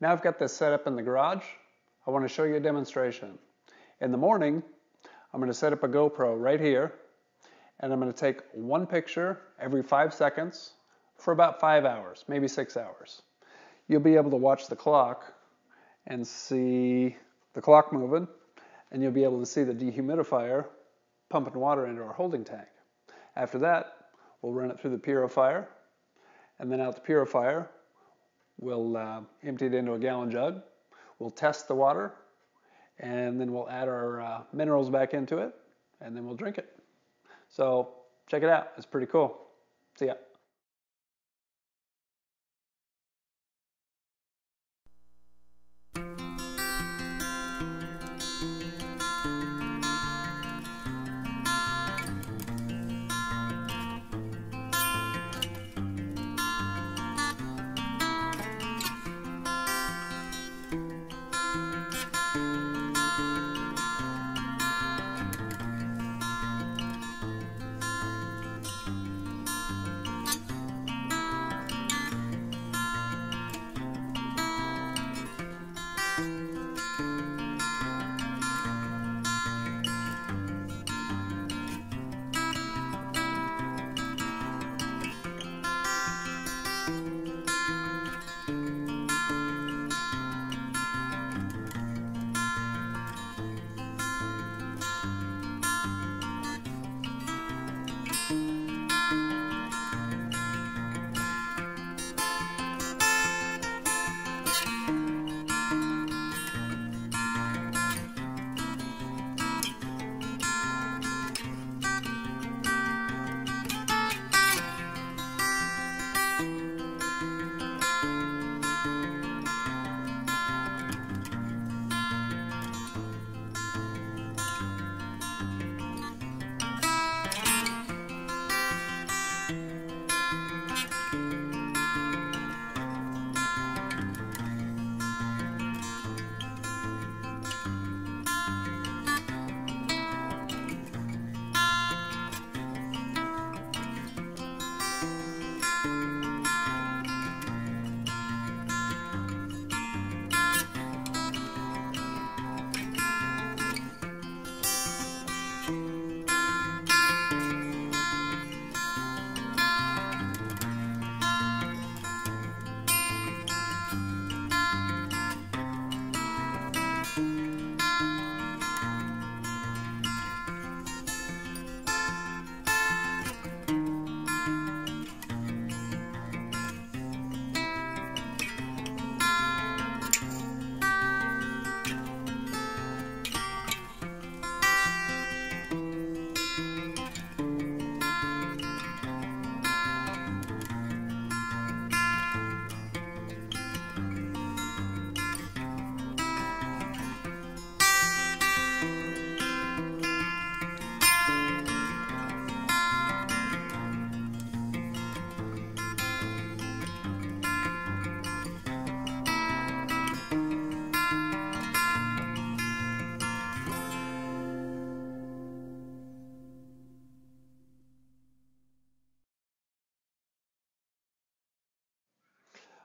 Now I've got this set up in the garage. I want to show you a demonstration. In the morning, I'm going to set up a GoPro right here and I'm going to take one picture every five seconds for about five hours, maybe six hours. You'll be able to watch the clock and see the clock moving and you'll be able to see the dehumidifier pumping water into our holding tank. After that, we'll run it through the purifier and then out the purifier, we'll uh, empty it into a gallon jug. We'll test the water and then we'll add our uh, minerals back into it and then we'll drink it. So check it out. It's pretty cool. See ya.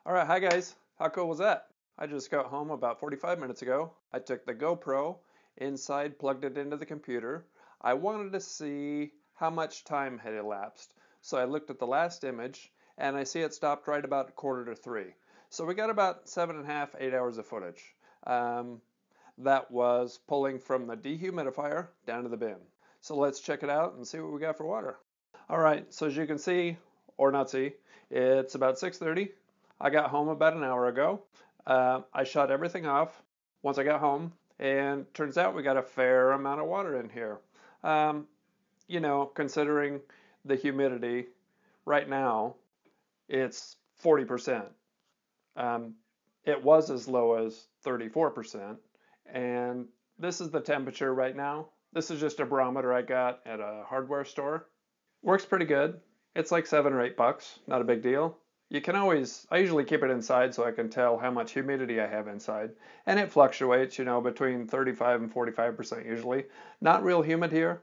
All right, hi guys. How cool was that? I just got home about 45 minutes ago. I took the GoPro inside, plugged it into the computer. I wanted to see how much time had elapsed. So I looked at the last image and I see it stopped right about quarter to three. So we got about seven and a half, eight hours of footage. Um, that was pulling from the dehumidifier down to the bin. So let's check it out and see what we got for water. All right, so as you can see, or not see, it's about 6.30. I got home about an hour ago. Uh, I shut everything off once I got home, and turns out we got a fair amount of water in here. Um, you know, considering the humidity right now, it's 40%. Um, it was as low as 34%, and this is the temperature right now. This is just a barometer I got at a hardware store. Works pretty good. It's like seven or eight bucks, not a big deal you can always, I usually keep it inside so I can tell how much humidity I have inside. And it fluctuates, you know, between 35 and 45% usually. Not real humid here,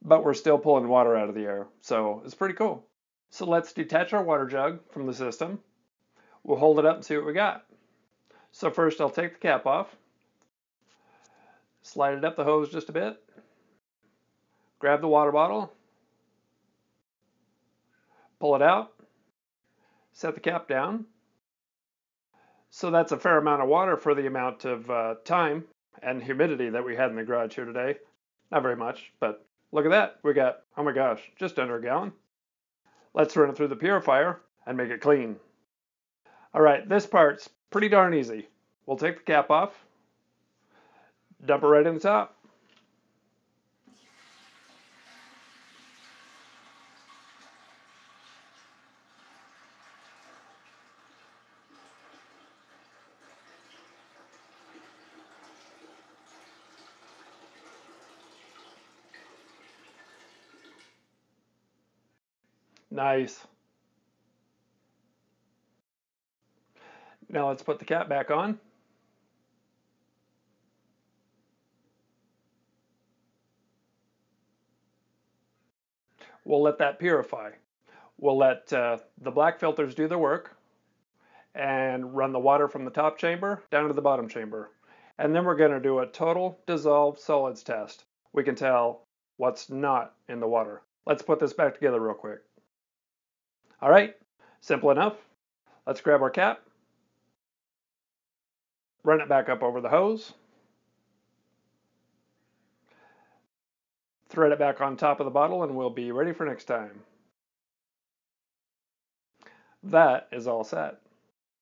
but we're still pulling water out of the air. So it's pretty cool. So let's detach our water jug from the system. We'll hold it up and see what we got. So first I'll take the cap off, slide it up the hose just a bit, grab the water bottle, pull it out, set the cap down. So that's a fair amount of water for the amount of uh, time and humidity that we had in the garage here today. Not very much, but look at that. We got, oh my gosh, just under a gallon. Let's run it through the purifier and make it clean. All right, this part's pretty darn easy. We'll take the cap off, dump it right in the top. Nice. Now let's put the cap back on. We'll let that purify. We'll let uh, the black filters do their work and run the water from the top chamber down to the bottom chamber. And then we're going to do a total dissolved solids test. We can tell what's not in the water. Let's put this back together real quick. All right, simple enough. Let's grab our cap, run it back up over the hose, thread it back on top of the bottle, and we'll be ready for next time. That is all set.